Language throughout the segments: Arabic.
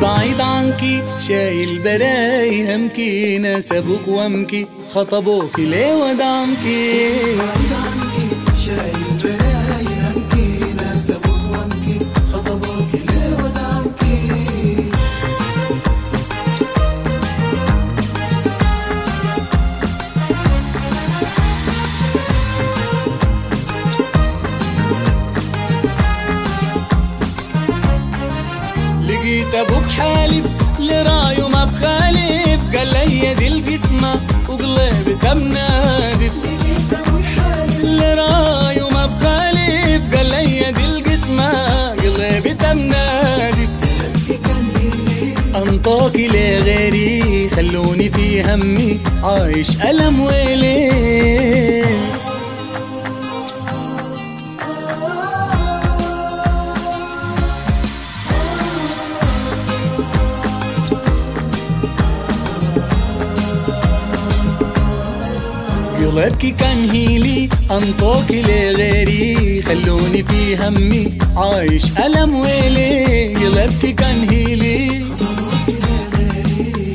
بعيد عنكي شايل بلاي همكي نسبوك وامكي خطبوكي ليه ودعمكي قال لي دي القسمة وقلبي تم نازف لرايه ما بخالف قال لي دي القسمة قلبي تم نازف أنطاكي لغيري خلوني في همي عايش ألم ويلي. قلبك كان هيلي انطوكي لغيري خلوني في همي. عايش ألم ويلي قلبك كان هيلي.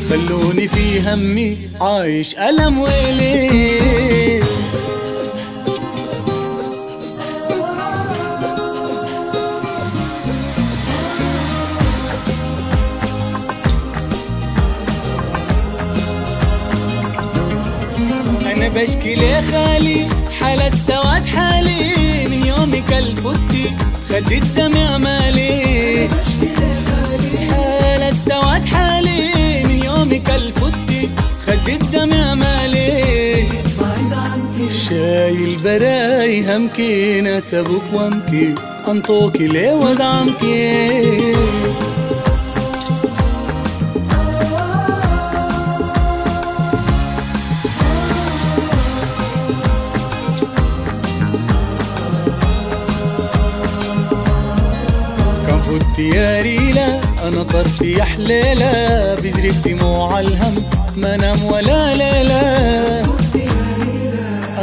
خلوني في همي عايش ألم ويلي. بشكي لخالي حال السواد حالي من يومك الفتي خد الدمع مالي. حال السواد حالي من يومك الفتي خد الدمع مالي. شايل براي همكي نسبك وامكي انطوكي ليه ودعمكي فوت يا ريلة أنا طرفي يا حليلة بجري في دموع الهم ما نام ولا ليلة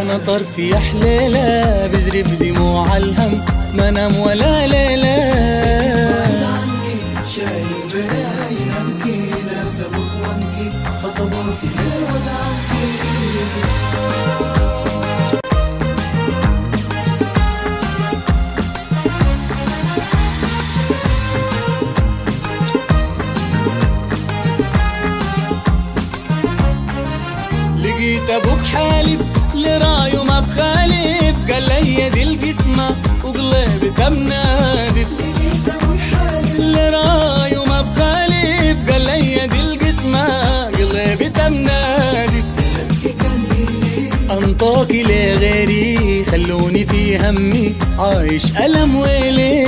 أنا طرفي يا حليلة بجري في دموع الهم ما نام ولا ليلة لقيت أبوك حالف لرايه ما بخالف. قال لي دي القسمة وقلبي تم نازف. لرايه ما بخالف قال لي دي القسمة قلبي تم نازف. انطاكي لغيري خلوني في همي عايش ألم ويلي.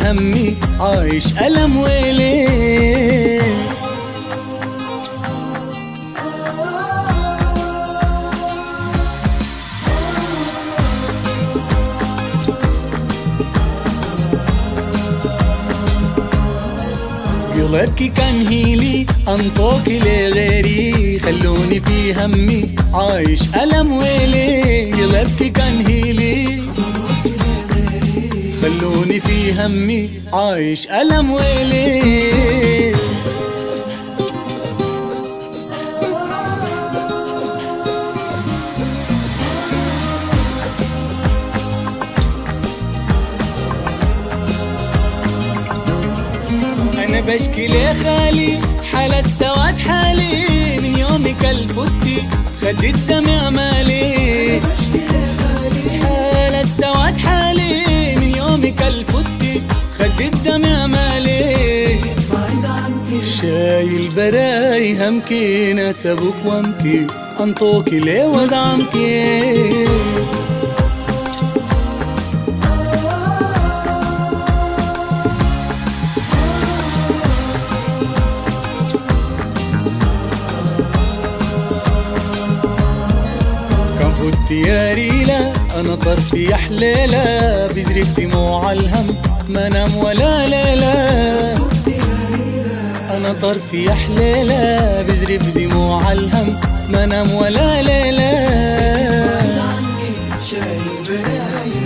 همي عايش ألم ويلي. قلبك كان هيلي انطوكي لغيري خلوني في همي عايش ألم ويلي. قلبك كان هيلي. خلوني في همي عايش ألم ويلي. أنا بشكي لخالي حال السواد حالي من يومك الفتي خد الدمع مالي. نمكي نسبك وامكي انطوكي ليه ودعمكي فوتي يا ريلة أنا طرفي يا حليلة بجري في دموع الهم ما نام ولا ليلة. أنا طرفي يا حليله بجري بدموع الهم ما نام ولا ليله شايل برايا